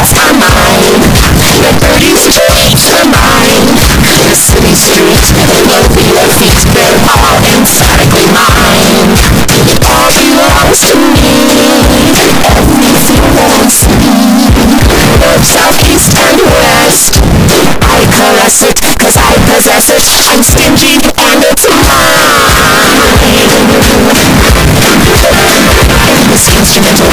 streets are mine. The dirty streets are mine. The city streets below your feet, they're all emphatically mine. It all belongs to me. Everything belongs to me. North, south, east, and west. I caress it, cause I possess it. I'm stingy and it's mine. This instrumental